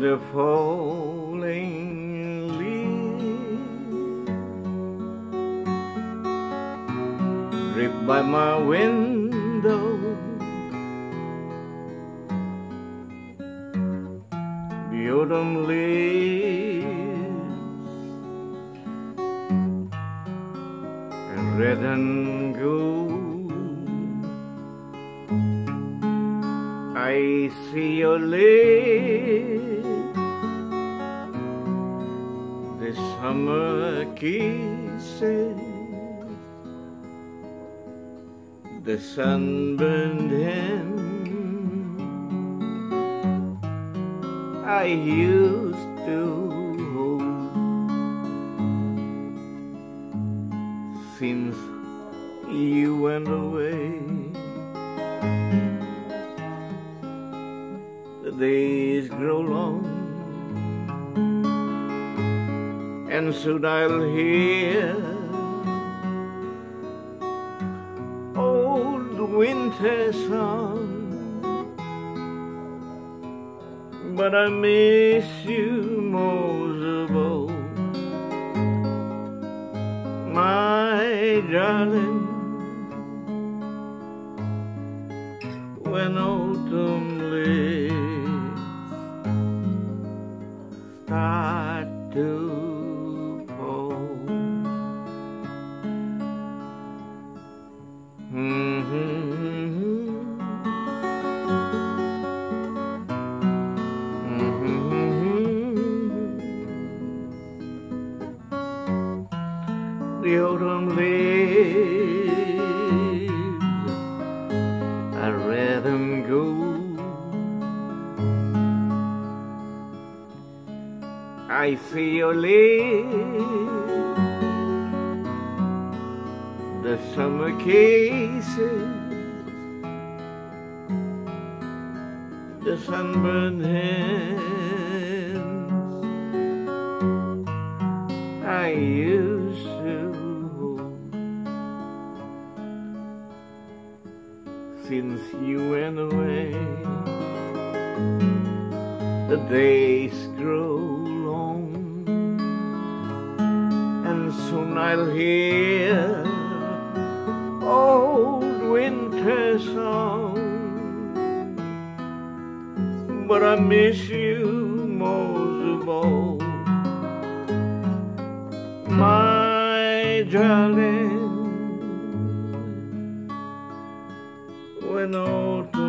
the falling leaves drip by my window. The autumn leaves and red and gold. I see your lips, the summer kisses, the sunburned hand I used to hold since you went away. Days grow long. And soon I'll hear old winter song. But I miss you most of all. My darling when autumn The autumn leaves, I read them go. I see your lips, the summer kisses, the sunburned hands I used since you went away. The days grow long, and soon I'll hear old winter song. But I miss you most of all, my darling. When autumn